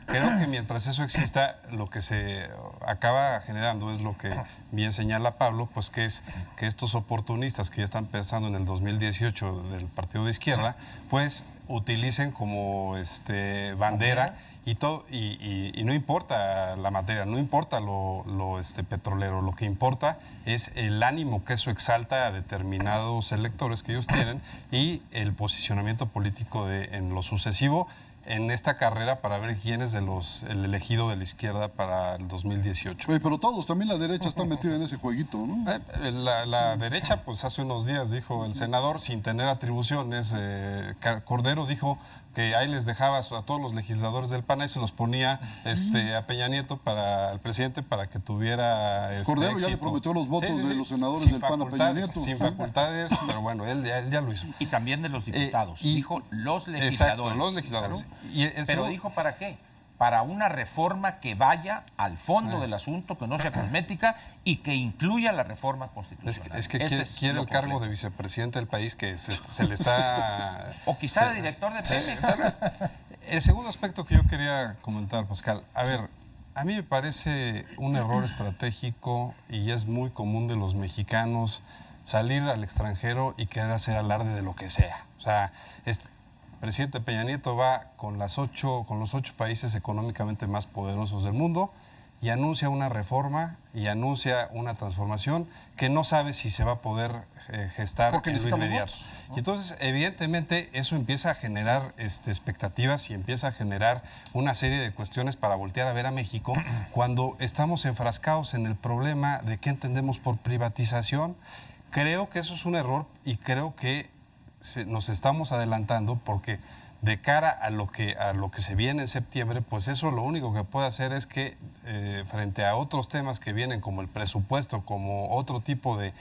Creo que mientras eso exista, lo que se acaba generando es lo que bien señala Pablo, pues que es que estos oportunistas que ya están pensando en el 2018 del partido de izquierda, pues utilicen como este bandera y todo y, y- y no importa la materia, no importa lo, lo, este petrolero, lo que importa es el ánimo que eso exalta a determinados electores que ellos tienen y el posicionamiento político de en lo sucesivo en esta carrera para ver quién es de los el elegido de la izquierda para el 2018. Oye, pero todos, también la derecha está metida en ese jueguito, ¿no? Eh, La, la derecha, pues hace unos días dijo el senador, sin tener atribuciones, eh, Cordero dijo que ahí les dejaba a todos los legisladores del PAN, ahí se los ponía este, a Peña Nieto, para el presidente, para que tuviera este, Cordero ya le éxito. prometió los votos de los senadores Sin del PAN a Peña facultades, Nieto. Sin facultades, pero bueno, él, ya- él ya lo hizo. Y también de los diputados. Eh, y- dijo los Exacto, legisladores. los legisladores. Claro. Y el Pero segundo- dijo para qué. Para una reforma que vaya al fondo del asunto, que no sea cosmética y que incluya la reforma Es constitucional. que, es que quiere, es quiere el cargo de vicepresidente del país que se, se le está... O quizá de director de Pemex. El segundo aspecto que yo quería comentar, Pascal, a ver, a mí me parece un error estratégico y es muy común de los mexicanos salir al extranjero y querer hacer alarde de lo que sea. O sea, presidente Peña Nieto va con, las ocho, con los ocho países económicamente más poderosos del mundo y anuncia una reforma y anuncia una transformación que no sabe si se va a poder eh, gestar Porque en lo inmediato. votos, Y entonces, evidentemente, eso empieza a generar este, expectativas y empieza a generar una serie de cuestiones para voltear a ver a México cuando estamos enfrascados en el problema de qué entendemos por privatización. Creo que eso es un error y creo que se- nos estamos adelantando porque de cara a lo que a lo que se viene en septiembre, pues eso lo único que puede hacer es que eh, frente a otros temas que vienen como el presupuesto, como otro tipo de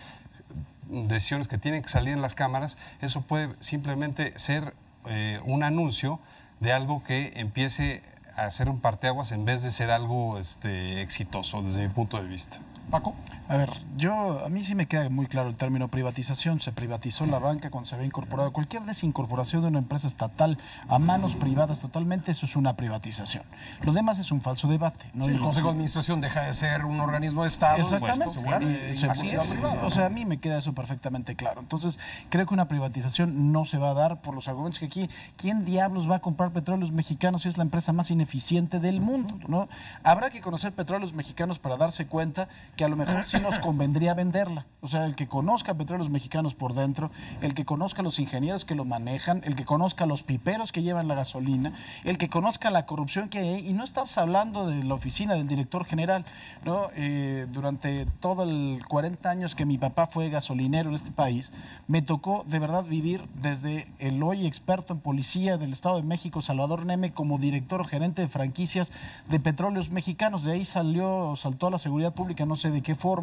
decisiones que tienen que salir en las cámaras, eso puede simplemente ser eh, un anuncio de algo que empiece a ser un parteaguas en vez de ser algo este, exitoso desde mi punto de vista. Paco. A ver, yo a mí sí me queda muy claro el término privatización. Se privatizó la banca cuando se había incorporado. Cualquier desincorporación de una empresa estatal a manos privadas totalmente, eso es una privatización. Lo demás es un falso debate. ¿no? el Consejo de Administración deja de ser un organismo de Estado. Exactamente. se vuelve se- actividad privada. o sea, a mí me queda eso perfectamente claro. Entonces, creo que una privatización no se va a dar por los argumentos que aquí, ¿quién diablos va a comprar petróleos mexicanos si es la empresa más ineficiente del mundo? ¿no? Habrá que conocer petróleos mexicanos para darse cuenta que a lo mejor sí nos convendría venderla. O sea, el que conozca petróleos mexicanos por dentro, el que conozca a los ingenieros que lo manejan, el que conozca los piperos que llevan la gasolina, el que conozca la corrupción que hay. Y no estamos hablando de la oficina del director general, ¿no? Eh, durante todo el 40 años que mi papá fue gasolinero en este país, me tocó de verdad vivir desde el hoy experto en policía del Estado de México, Salvador Neme, como director o gerente de franquicias de petróleos mexicanos. De ahí salió, saltó a la seguridad pública, no sé de qué forma,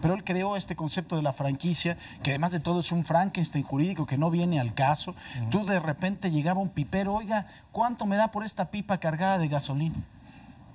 pero él creó este concepto de la franquicia, que además de todo es un Frankenstein jurídico que no viene al caso. Tú de repente llegaba un pipero, oiga, ¿cuánto me da por esta pipa cargada de gasolina?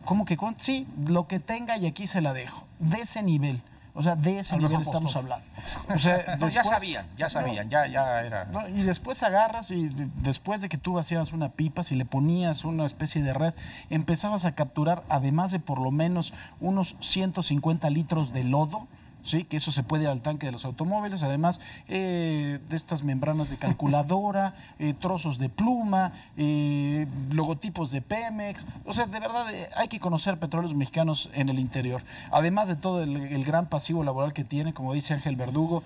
¿Cómo que cuánto? Sí, lo que tenga y aquí se la dejo. De ese nivel. O sea, de ese nivel estamos hablando. O sea, No, ya sabían, ya sabían, ya, ya era. no, y después agarras y de- después de que tú vacías una pipa, si le ponías una especie de red, empezabas a capturar, además de por lo menos unos 150 litros de lodo, ¿sí? que eso se puede ir al tanque de los automóviles, además eh, de estas membranas de calculadora, eh, trozos de pluma, eh, logotipos de Pemex. O sea, de verdad hay que conocer petróleos mexicanos en el interior. Además de todo el, el gran pasivo laboral que tiene, como dice Ángel Verdugo,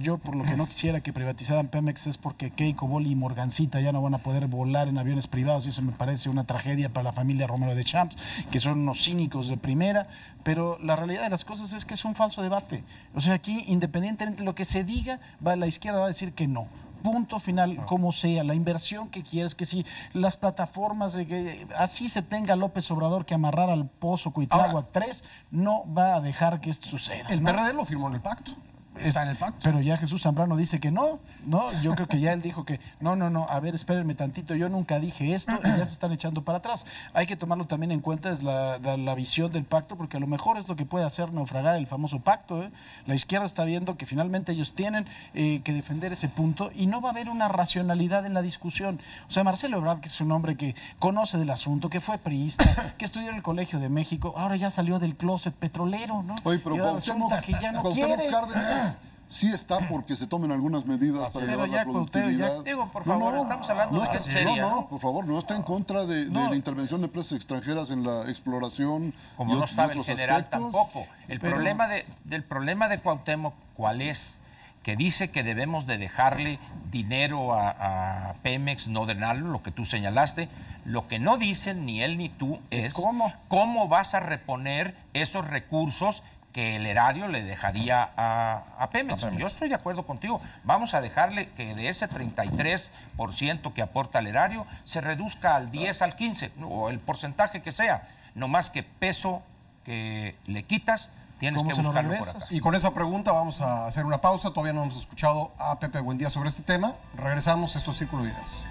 yo por lo que no quisiera que privatizaran Pemex es porque Keiko, Boli y Morgancita ya no van a poder volar en aviones privados y eso me parece una tragedia para la familia Romero de Champs, que son unos cínicos de primera, pero la realidad de las cosas es que es un falso debate. O sea, aquí independientemente de lo que se diga, va, la izquierda va a decir que no. Punto final, como sea, la inversión que quieres, que si las plataformas, de que así se tenga López Obrador que amarrar al pozo Cuitláhuac 3, no va a dejar que esto suceda. El ¿no? PRD lo firmó en el pacto. Está en el pacto. Pero ya Jesús Zambrano dice que no, no, yo creo que ya él dijo que no, no, no, a ver, espérenme tantito, yo nunca dije esto y ya se están echando para atrás. Hay que tomarlo también en cuenta, es la, la- la visión del pacto, porque a lo mejor es lo que puede hacer naufragar el famoso pacto. ¿eh? La izquierda está viendo que finalmente ellos tienen eh, que defender ese punto y no va a haber una racionalidad en la discusión. O sea, Marcelo Ebrard, que es un hombre que conoce del asunto, que fue priista, que estudió en el Colegio de México, ahora ya salió del closet petrolero, ¿no? Oye, pero Y ahora que ya no quiere. Cárdenas sí está porque se tomen algunas medidas para elevar la ya- productividad. Digo, por favor, estamos hablando no de está- gente seria, No, no, ¿no? por favor, no está en contra de, de No. la intervención de empresas extranjeras en la exploración como y no estaba el general aspectos. tampoco. El Pero- problema de, del problema de Cuauhtémoc, ¿cuál es? Que dice que debemos de dejarle dinero a, a Pemex, no drenarlo, lo que tú señalaste. Lo que no dicen ni él ni tú es, Es cómo. cómo vas a reponer esos recursos que el erario le dejaría a, a Pemex. Yo estoy de acuerdo contigo. Vamos a dejarle que de ese 33% que aporta el erario se reduzca al 10, al 15, o el porcentaje que sea. No más que peso que le quitas, tienes ¿Cómo que buscarlo por acá. Y con esa pregunta vamos a hacer una pausa. Todavía no hemos escuchado a Pepe Buendía sobre este tema. Regresamos a estos Círculo de Ideas.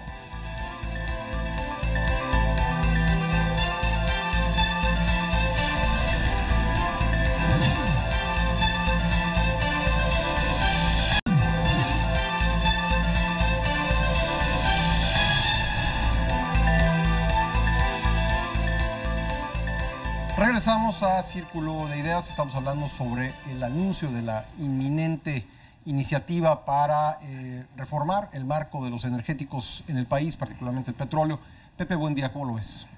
Regresamos a Círculo de Ideas. Estamos hablando sobre el anuncio de la inminente iniciativa para eh, reformar el marco de los energéticos en el país, particularmente el petróleo. Pepe, buen día, ¿cómo lo ves?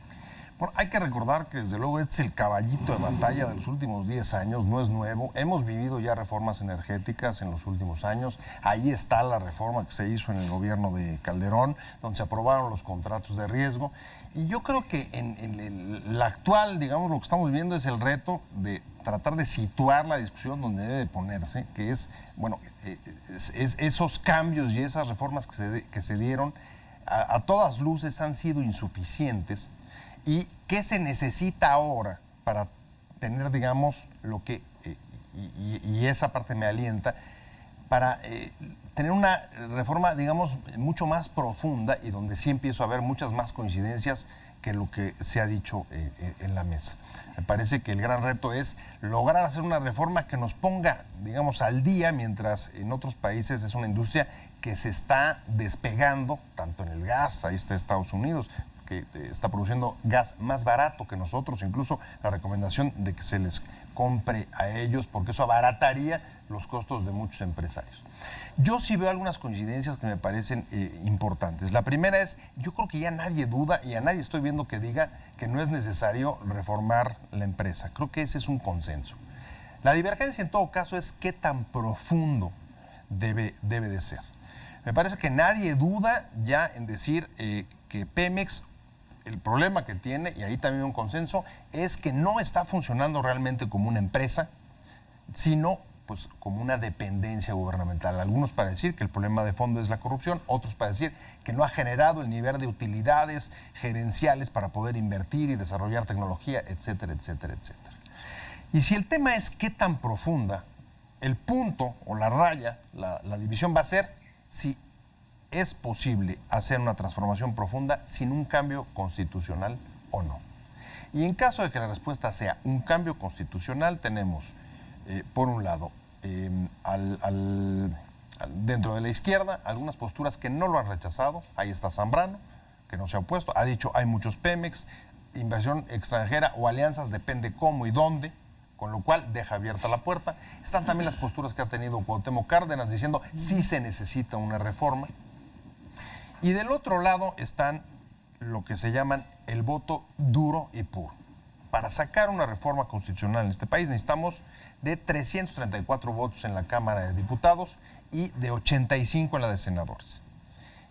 Bueno, hay que recordar que desde luego este es el caballito de batalla de los últimos 10 años, no es nuevo. Hemos vivido ya reformas energéticas en los últimos años. Ahí está la reforma que se hizo en el gobierno de Calderón, donde se aprobaron los contratos de riesgo. Y yo creo que en, el- la actual, digamos, lo que estamos viviendo es el reto de tratar de situar la discusión donde debe de ponerse, que es, bueno, eh, es- es- esos cambios y esas reformas que se, que se dieron a, todas luces han sido insuficientes. Y qué se necesita ahora para tener, digamos, lo que, eh, y, y- y esa parte me alienta, para eh, tener una reforma, digamos, mucho más profunda y donde sí empiezo a ver muchas más coincidencias que lo que se ha dicho eh, eh, en la mesa. Me parece que el gran reto es lograr hacer una reforma que nos ponga, digamos, al día, mientras en otros países es una industria que se está despegando, tanto en el gas, ahí está Estados Unidos, que eh, está produciendo gas más barato que nosotros, incluso la recomendación de que se les compre a ellos, porque eso abarataría los costos de muchos empresarios. Yo sí veo algunas coincidencias que me parecen eh, importantes. La primera es, yo creo que ya nadie duda y a nadie estoy viendo que diga que no es necesario reformar la empresa. Creo que ese es un consenso. La divergencia en todo caso es qué tan profundo debe, debe de ser. Me parece que nadie duda ya en decir eh, que Pemex, el problema que tiene, y ahí también un consenso, es que no está funcionando realmente como una empresa, sino pues como una dependencia gubernamental. Algunos para decir que el problema de fondo es la corrupción, otros para decir que no ha generado el nivel de utilidades gerenciales para poder invertir y desarrollar tecnología, etcétera, etcétera, etcétera. Y si el tema es qué tan profunda, el punto o la raya, la, la división va a ser si es posible hacer una transformación profunda sin un cambio constitucional o no. Y en caso de que la respuesta sea un cambio constitucional, tenemos, eh, por un lado, al- dentro de la izquierda algunas posturas que no lo han rechazado. Ahí está Zambrano, que no se ha opuesto. Ha dicho, hay muchos Pemex, inversión extranjera o alianzas, depende cómo y dónde con lo cual deja abierta la puerta. Están también las posturas que ha tenido Cuauhtémoc Cárdenas diciendo sí se necesita una reforma. Y del otro lado están lo que se llaman el voto duro y puro. Para sacar una reforma constitucional en este país necesitamos de 334 votos en la Cámara de Diputados y de 85 en la de senadores.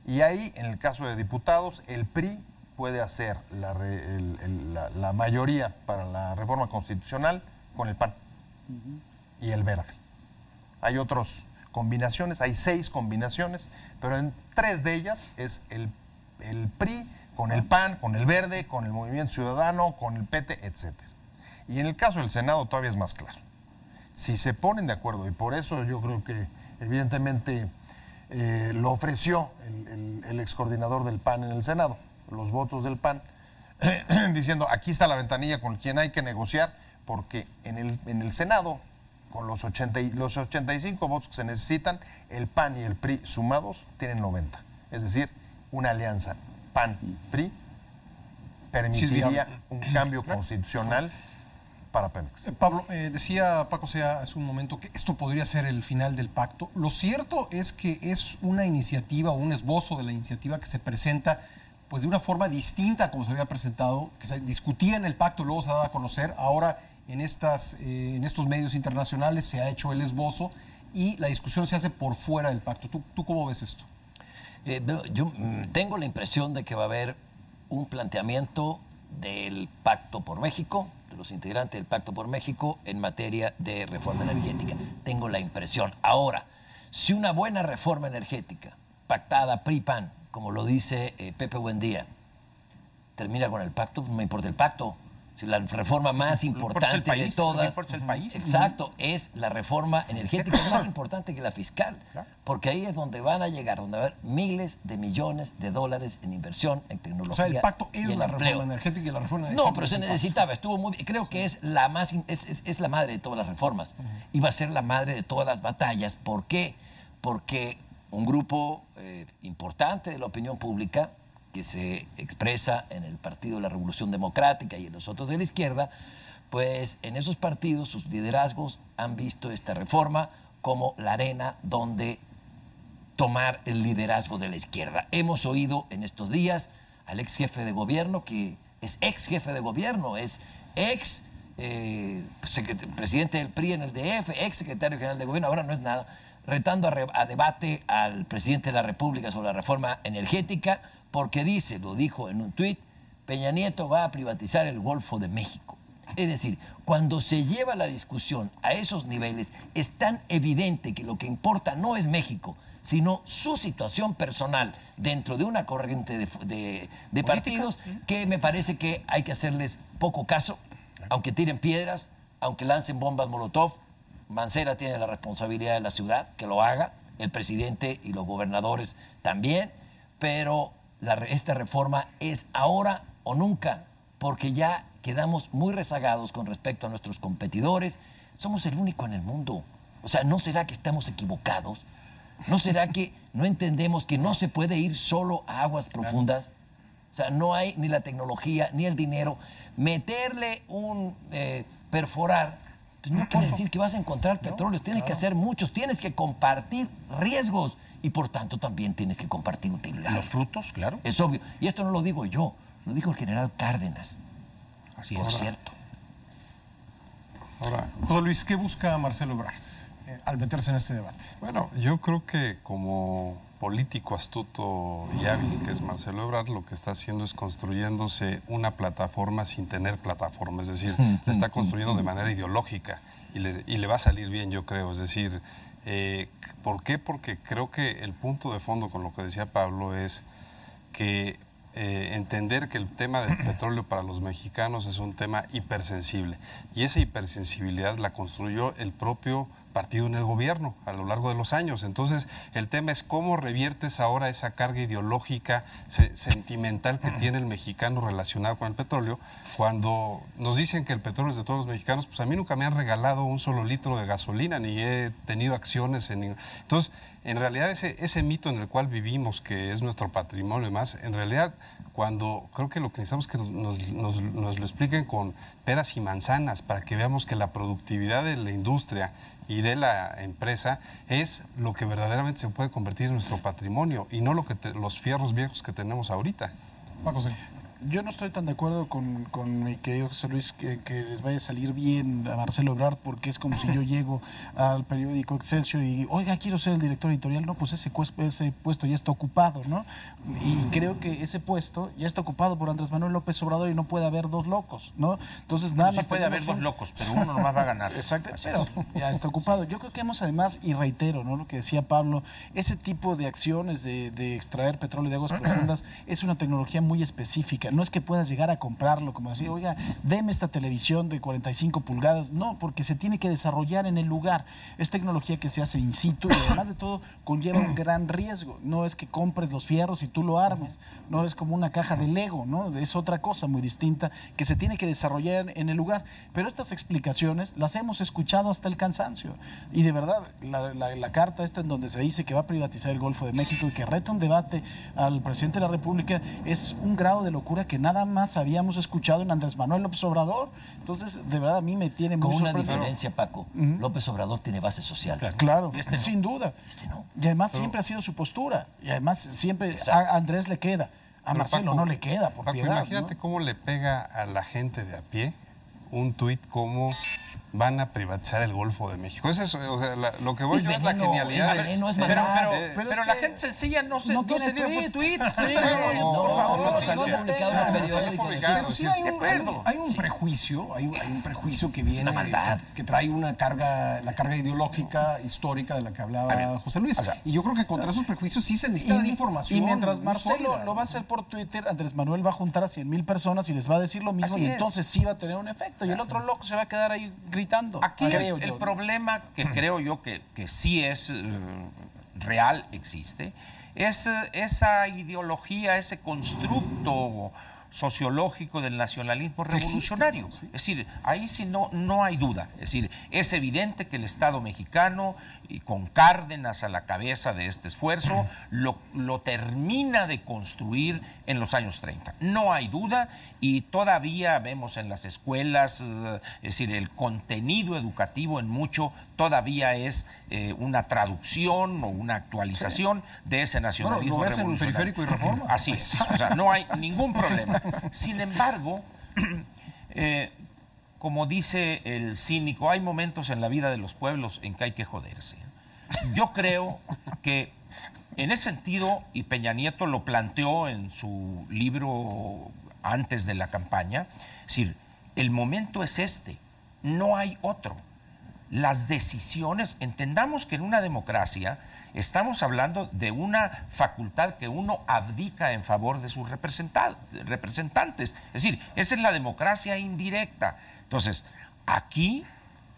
Y ahí, en el caso de diputados, el PRI puede hacer la, mayoría para la reforma constitucional con el PAN y el verde. Hay otras combinaciones, hay seis combinaciones, pero en tres de ellas es el, el PRI con el PAN, con el verde, con el Movimiento Ciudadano, con el PT, etc. Y en el caso del Senado todavía es más claro. Si se ponen de acuerdo, y por eso yo creo que evidentemente eh, lo ofreció el, el, el ex coordinador del PAN en el Senado, los votos del PAN, diciendo, aquí está la ventanilla con quien hay que negociar, porque en el, en el Senado, con los, 80 y- los 85 votos que se necesitan, el PAN y el PRI sumados tienen 90. Es decir, una alianza PAN-PRI permitiría un cambio constitucional para Pemex. Eh, Pablo, eh, decía Paco Sea hace un momento que esto podría ser el final del pacto. Lo cierto es que es una iniciativa o un esbozo de la iniciativa que se presenta pues de una forma distinta a como se había presentado, que se discutía en el pacto, luego se daba a conocer. Ahora en, estas, eh, en estos medios internacionales se ha hecho el esbozo y la discusión se hace por fuera del pacto. ¿Tú, tú cómo ves esto? Yo mm, tengo la impresión de que va a haber un planteamiento del Pacto por México, los integrantes del Pacto por México en materia de reforma energética. Tengo la impresión. Ahora, si una buena reforma energética, pactada PRI-PAN, como lo dice eh, Pepe Buendía, termina con el pacto, pues me importa el pacto. La reforma más importante país, de todas. el país. Exacto, es la reforma energética, es más importante que la fiscal. Porque ahí es donde van a llegar, donde va a haber miles de millones de dólares en inversión, en O tecnología. sea, el pacto es la empleo. reforma energética y la reforma energética. No, pero se necesitaba, estuvo muy bien. Creo que es la más es- es la madre de todas las reformas. Y va a ser la madre de todas las batallas. ¿Por qué? Porque un grupo eh, importante de la opinión pública que se expresa en el Partido de la Revolución Democrática y en los otros de la izquierda, pues en esos partidos sus liderazgos han visto esta reforma como la arena donde tomar el liderazgo de la izquierda. Hemos oído en estos días al ex jefe de gobierno, que es ex jefe de gobierno, es ex eh, presidente del PRI en el DF, ex secretario general de gobierno, ahora no es nada, retando a, re- a debate al presidente de la República sobre la reforma energética, porque dice, lo dijo en un tuit, Peña Nieto va a privatizar el Golfo de México. Es decir, cuando se lleva la discusión a esos niveles, es tan evidente que lo que importa no es México, sino su situación personal dentro de una corriente de, de- de partidos que me parece que hay que hacerles poco caso, aunque tiren piedras, aunque lancen bombas Molotov. Mancera tiene la responsabilidad de la ciudad, que lo haga, el presidente y los gobernadores también, pero la esta reforma es ahora o nunca, porque ya quedamos muy rezagados con respecto a nuestros competidores. Somos el único en el mundo. O sea, ¿no será que estamos equivocados? ¿No será que no entendemos que no se puede ir solo a aguas profundas? O sea, no hay ni la tecnología ni el dinero. Meterle un eh, perforar, pues no quiere decir que vas a encontrar petróleo. Tienes que hacer muchos, tienes que compartir riesgos y por tanto también tienes que compartir utilidades. Los frutos, claro. Es obvio. Y esto no lo digo yo, lo dijo el general Cárdenas. Así Por es. cierto. Ahora, José Luis, ¿qué busca Marcelo Ebrard eh, al meterse en este debate? Bueno, yo creo que como político astuto y hábil que es Marcelo Ebrard, lo que está haciendo es construyéndose una plataforma sin tener plataforma, es decir, la está construyendo de manera ideológica y le, y le va a salir bien, yo creo. Es decir, eh, ¿por qué? Porque creo que el punto de fondo con lo que decía Pablo es que eh, entender que el tema del petróleo para los mexicanos es un tema hipersensible. Y esa hipersensibilidad la construyó el propio partido en el gobierno a lo largo de los años. Entonces, el tema es cómo reviertes ahora esa carga ideológica, se- sentimental que tiene el mexicano relacionado con el petróleo. Cuando nos dicen que el petróleo es de todos los mexicanos, pues a mí nunca me han regalado un solo litro de gasolina, ni he tenido acciones en... Entonces, en realidad ese, ese mito en el cual vivimos, que es nuestro patrimonio y más, en realidad cuando creo que lo que necesitamos es que nos- nos- nos lo expliquen con peras y manzanas para que veamos que la productividad de la industria y de la empresa es lo que verdaderamente se puede convertir en nuestro patrimonio y no lo que te- los fierros viejos que tenemos ahorita. Paco Sea. Yo no estoy tan de acuerdo con, con mi querido José Luis que, que les vaya a salir bien a Marcelo Ebrard porque es como si yo llego al periódico Excelsior y oiga, quiero ser el director editorial. No, pues ese, ese puesto ya está ocupado, ¿no? Y creo que ese puesto ya está ocupado por Andrés Manuel López Obrador y no puede haber dos locos, ¿no? Entonces, nada sí más puede haber tenemos dos un- locos, pero uno nomás va a ganar. Exacto, pero ya está ocupado. Yo creo que hemos además, y reitero, ¿no? Lo que decía Pablo, ese tipo de acciones de, de extraer petróleo de aguas profundas es una tecnología muy específica. No es que puedas llegar a comprarlo, como decir, oiga, deme esta televisión de 45 pulgadas. No, porque se tiene que desarrollar en el lugar. Es tecnología que se hace in situ y además de todo conlleva un gran riesgo. No es que compres los fierros y tú lo armes. No es como una caja de Lego, ¿no? Es otra cosa muy distinta que se tiene que desarrollar en el lugar. Pero estas explicaciones las hemos escuchado hasta el cansancio. Y de verdad, la- la carta esta en donde se dice que va a privatizar el Golfo de México y que reta un debate al presidente de la República es un grado de locura que nada más habíamos escuchado en Andrés Manuel López Obrador. Entonces, de verdad, a mí me tiene muy Con una diferencia, Paco. López Obrador tiene base social. Claro, este no. sin duda. Este no. Y además siempre ha sido su postura. Y además siempre a Andrés le queda. A Pero, Marcelo Paco, no le queda, por Paco, piedad. imagínate ¿no? cómo le pega a la gente de a pie un tuit como van a privatizar el Golfo de México. Eso es, o sea, la- lo que voy Es yo es la veneno, genialidad. es de- veneno, es Pero, pero, Eh, pero, pero es la gente sencilla no se no no tiene tweets. tweet. Sí, No, por favor, pero salió no le publicado en el periódico. Pero sí hay un, hay un- hay un prejuicio, hay un, hay un prejuicio que viene, que, que trae una carga, la carga ideológica, histórica de la que hablaba José Luis. y yo creo que contra esos prejuicios sí se necesita Y, información. y mientras Marcelo lo va a hacer por Twitter, Andrés Manuel va a juntar a 100 mil personas y les va a decir lo mismo y es. entonces sí va a tener un efecto. Y el otro loco se va a quedar ahí gritando. Aquí el- creo el, yo. problema que creo yo que, que sí es eh, real, existe, es eh, esa ideología, ese constructo sociológico del nacionalismo existe, revolucionario. Sí. Es decir, ahí sí no, no hay duda. Es decir, es evidente que el Estado mexicano, y con Cárdenas a la cabeza de este esfuerzo, lo, lo termina de construir en los años 30. No hay duda y todavía vemos en las escuelas, eh, es decir, el contenido educativo en mucho todavía es eh, una traducción o una actualización de ese nacionalismo Bueno, lo ves en. Periférico y Reforma. Así es, o sea, no hay ningún problema. Sin embargo, eh, como dice el cínico, hay momentos en la vida de los pueblos en que hay que joderse. Yo creo que en ese sentido, y Peña Nieto lo planteó en su libro antes de la campaña, es decir, el momento es este, no hay otro. Las decisiones, entendamos que en una democracia estamos hablando de una facultad que uno abdica en favor de sus representa- representantes. Es decir, esa es la democracia indirecta. Entonces, aquí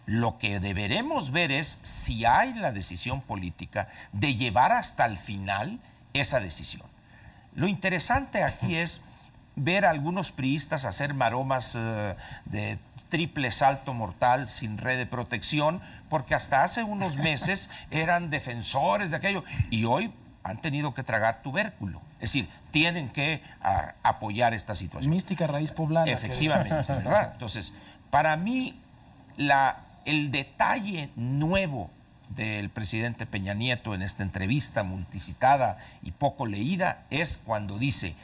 lo que deberemos ver es si hay la decisión política de llevar hasta el final esa decisión. Lo interesante aquí es ver a algunos priistas hacer maromas eh, de triple salto mortal sin red de protección, porque hasta hace unos meses eran defensores de aquello y hoy han tenido que tragar tubérculo. Es decir, tienen que ah, apoyar esta situación. Mística raíz poblana. que- Efectivamente, ¿verdad? Entonces, para mí, la, el detalle nuevo del presidente Peña Nieto en esta entrevista multicitada y poco leída es cuando dice,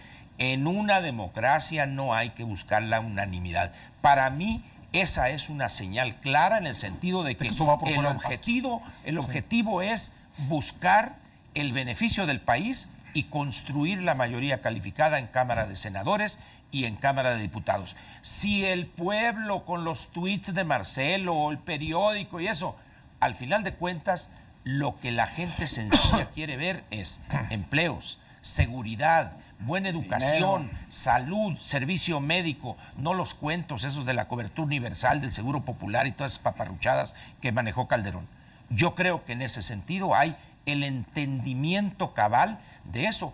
en una democracia no hay que buscar la unanimidad. Para mí, esa es una señal clara en el sentido de que eso va objetivo, el objetivo es buscar el beneficio del país y construir la mayoría calificada en Cámara de Senadores y en Cámara de Diputados. Si el pueblo con los tweets de Marcelo o el periódico y eso, al final de cuentas, lo que la gente sencilla quiere ver es empleos, seguridad, buena educación, salud, servicio médico, no los cuentos esos de la cobertura universal del Seguro Popular y todas esas paparruchadas que manejó Calderón. Yo creo que en ese sentido hay el entendimiento cabal de eso.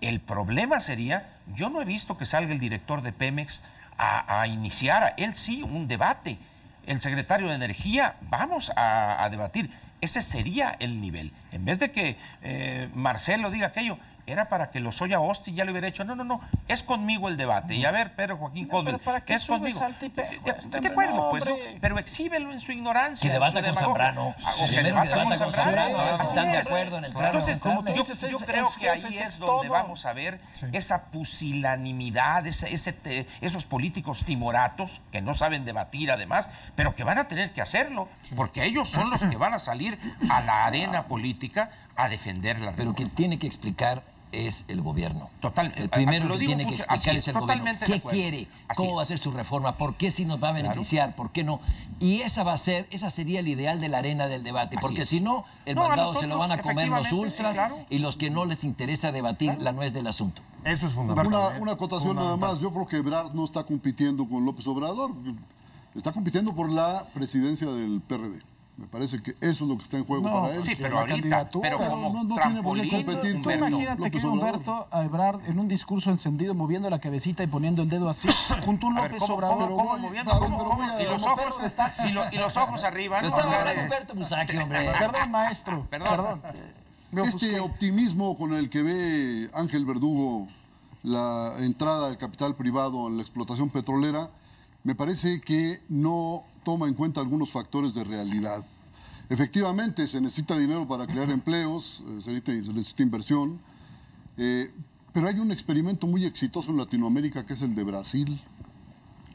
El problema sería, yo no he visto que salga el director de Pemex a, a iniciar, a- él sí, un debate. El secretario de Energía, vamos a, a debatir. Ese sería el nivel. En vez de que eh, Marcelo diga aquello, era para que Lozoya Austin ya le hubiera hecho. No, no, no, es conmigo el debate. Y a ver, Pedro Joaquín No, pero Cosme, ¿para qué es conmigo. salta y De- este acuerdo, No, pues, pero exhíbelo en su ignorancia. Que debata su con. Zambrano. Ah, o que Primero debata que debata con Zambrano, a ver si Así están de acuerdo en entrar o no Entonces. Como yo, dices, yo creo que ahí es donde vamos a ver esa pusilanimidad, ese, ese te- esos políticos timoratos que no saben debatir además, pero que van a tener que hacerlo, porque ellos son los que van a salir a la arena política a defender la pero reforma. que tiene que explicar es el gobierno. Total- El primero lo que digo tiene que explicar así es es, el gobierno. ¿Qué quiere? Así ¿Cómo es. va a ser su reforma? ¿Por qué sí nos va a beneficiar? ¿Por qué no? Y esa va a ser, esa sería el ideal de la arena del debate, Así porque es. si no, el No, mandado se lo van a comer los ultras claro. y los que no les interesa debatir la nuez del asunto. Eso es fundamental. Una, ¿eh? una acotación nada más. Yo creo que Ebrard no está compitiendo con López Obrador. Está compitiendo por la presidencia del PRD. Me parece que eso es lo que está en juego No, para él. Sí, que pero la ahorita, candidatura. pero como No, no tiene por qué competir Tú imagínate que. Humberto a Ebrard en un discurso encendido, moviendo la cabecita y poniendo el dedo así, junto a un López ¿cómo, Obrador. Y los ojos, perro de taxi. y, lo- y los ojos arriba. Pero ¿no? estaba Ya hablando de- Humberto Musacchio, hombre. Perdón, maestro. Perdón. Perdón. Este optimismo con el que ve Ángel Verdugo la entrada del capital privado en la explotación petrolera, me parece que no toma en cuenta algunos factores de realidad. Efectivamente, se necesita dinero para crear empleos, eh, se necesita, se necesita inversión, eh, pero hay un experimento muy exitoso en Latinoamérica que es el de Brasil.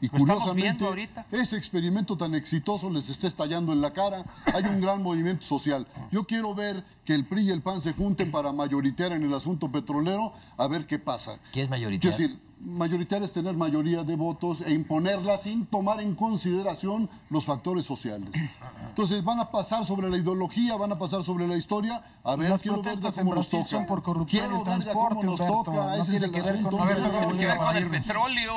Y curiosamente, ese experimento tan exitoso les está estallando en la cara. Hay un gran movimiento social. Yo quiero ver que el PRI y el PAN se junten para mayoritear en el asunto petrolero, a ver qué pasa. ¿Qué es mayoritario? Quiero decir, mayoritear es tener mayoría de votos e imponerla sin tomar en consideración los factores sociales. Entonces van a pasar sobre la ideología, van a pasar sobre la historia. A ver, Las quiero ver protestas en Brasil son por corrupción Quiero transporte, cómo nos Humberto. toca. No Ese es tiene el que ver con- asunto. A ver, No perdón, tiene que ver para con el petróleo.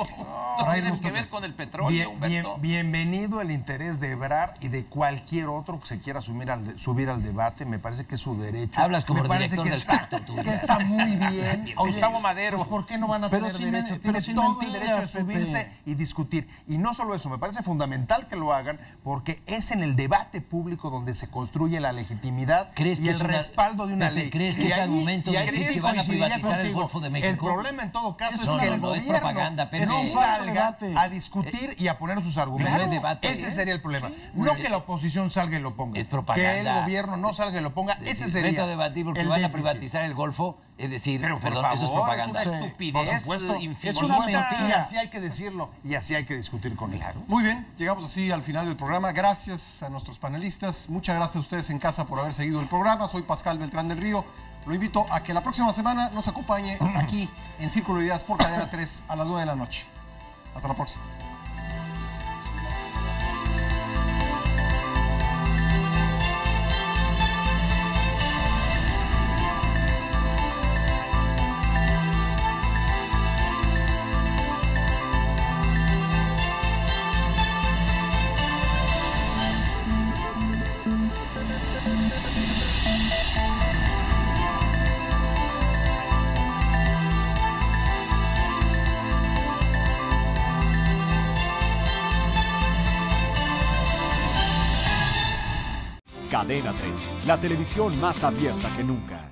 No tiene que ver con el petróleo, Bien- bien- Humberto. bienvenido el interés de Ebrard y de cualquier otro que se quiera subir al, de- subir al debate. Me parece que es su derecho. Hablas como Me parece director que del está- pacto, está muy bien. Gustavo Madero. Pues, ¿Por qué no van a Pero tener men- derecho? Tiene todo el derecho de subirse y discutir. Y no solo eso, me parece fundamental que lo hagan porque es en el debate público donde se construye la legitimidad ¿Crees y que el una- respaldo de una Pepe, ley. ¿crees que Y es ahí- argumento y de decir que van a privatizar el. Golfo de México? El problema en todo caso Es que el es gobierno propaganda, Pepe. no salga a discutir y a poner sus argumentos. no es debate, Ese ¿eh? sería el problema. No que la oposición salga y lo ponga. Es propaganda. Que el gobierno no salga y lo ponga. Ese Es sería reto debatir porque el van a privatizar el Golfo, es decir, Pero por perdón, favor, eso es propaganda. es una estupidez Por supuesto. Es una mentira. Así hay que decirlo y así hay que discutir con él. Muy bien, llegamos así al final del programa. Gracias a nuestros panelistas. Muchas gracias a ustedes en casa por haber seguido el programa. Soy Pascal Beltrán del Río. Lo invito a que la próxima semana nos acompañe aquí en Círculo de Ideas por Cadena 3 a las 9 de la noche. Hasta la próxima. Cadena 30, la televisión más abierta que nunca.